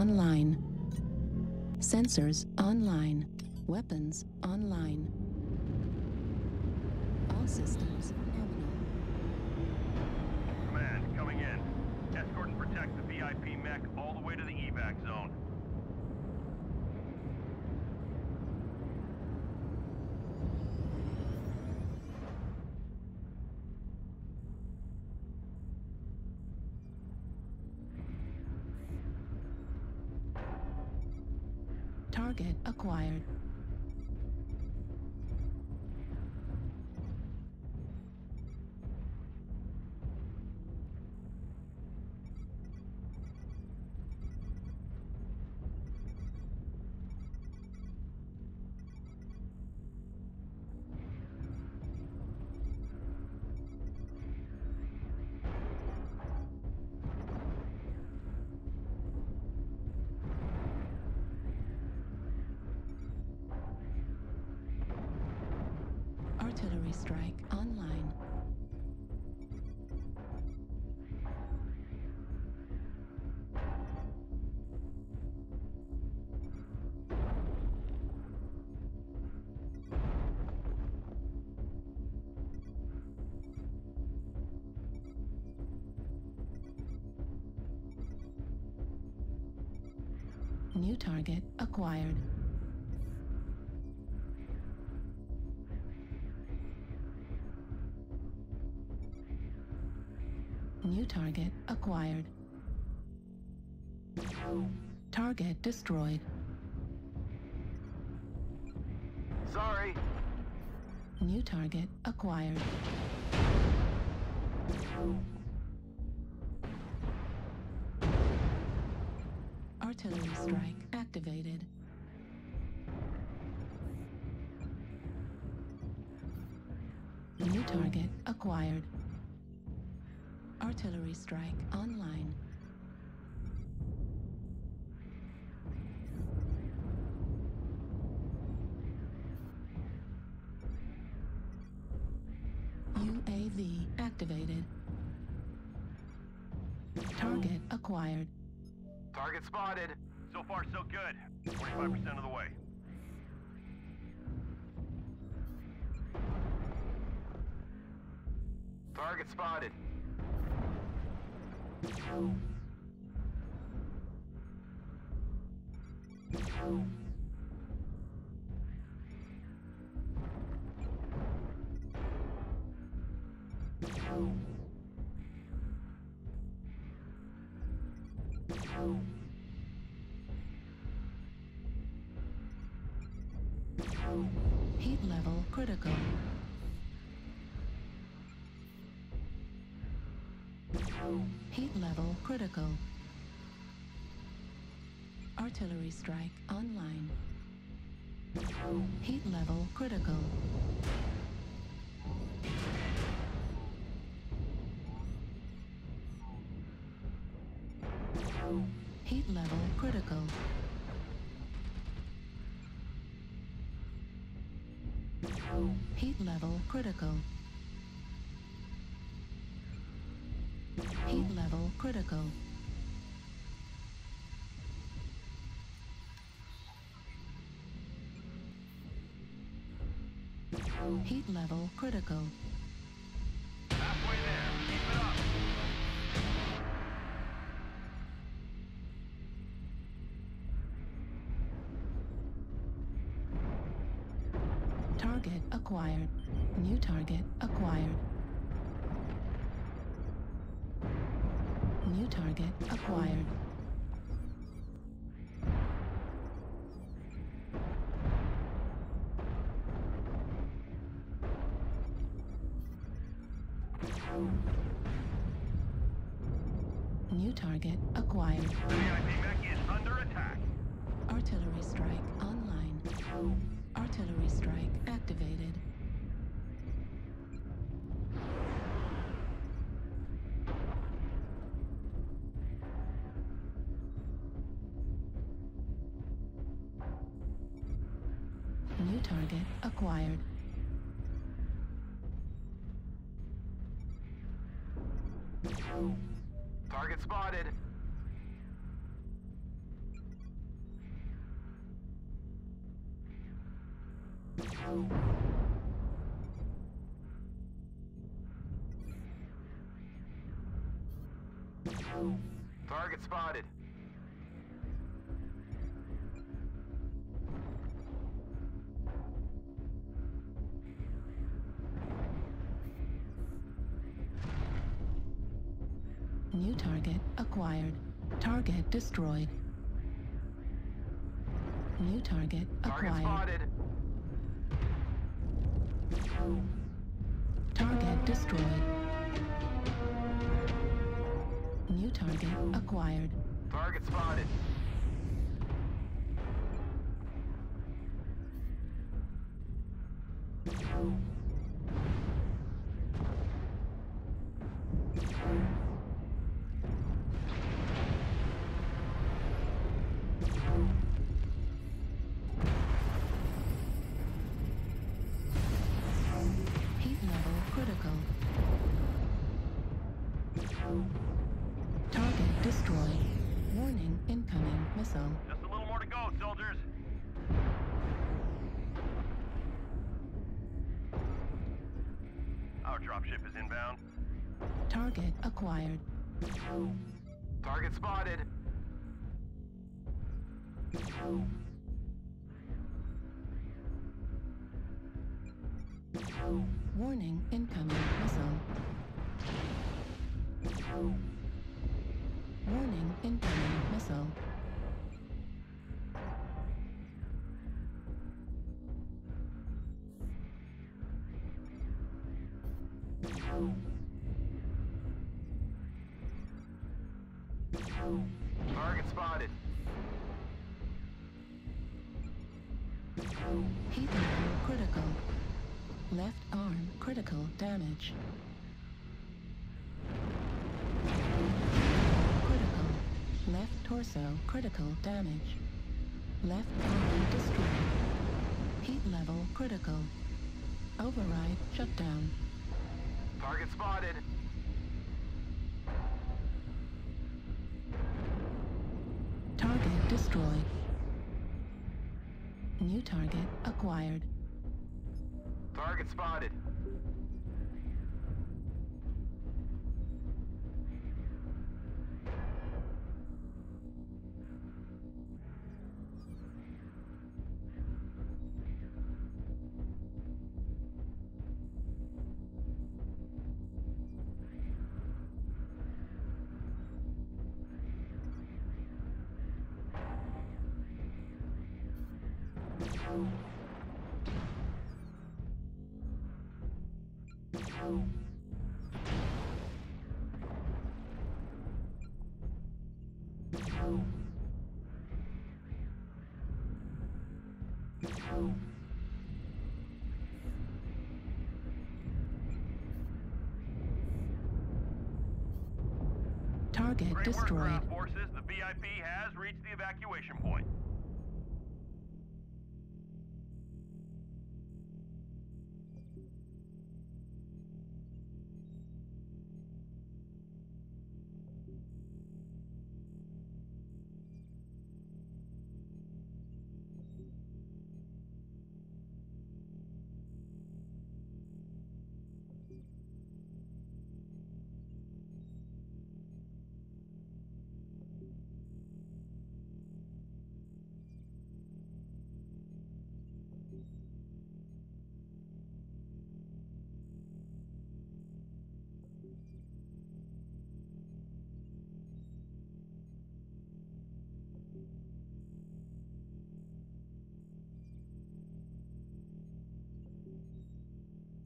online. Sensors online. Weapons online. All systems nominal. Command, coming in. Escort and protect the VIP mech all the way to the evac zone. Target acquired. Artillery strike online. New target acquired. New target acquired. Target destroyed. Sorry. New target acquired. Artillery strike activated. New target acquired. Artillery strike online. UAV activated. Target acquired. Target spotted. So far, so good. 25% of the way. Target spotted. Heat level critical. Heat level critical. Artillery strike online. Heat level critical. Heat level critical. Heat level critical. Critical. Heat level critical. Halfway there. Keep it up. Target acquired. New target acquired. New target acquired. New target acquired. VIP mech is under attack. Artillery strike online. Artillery strike activated. Target acquired. Target spotted. Target spotted. New target acquired. Target destroyed. New target Target acquired. spotted. Target destroyed. New target acquired. Target spotted. Heat Target destroyed. Warning incoming missile. Just a little more to go, soldiers. Our dropship is inbound. Target acquired. Target spotted. Warning incoming missile. Warning incoming missile. Target spotted. Heat critical. Left arm critical damage. Left torso critical damage. Left arm destroyed. Heat level critical. Override shutdown. Target spotted. Target destroyed. New target acquired. Target spotted. Target destroyed. forces. The VIP has reached the evacuation point.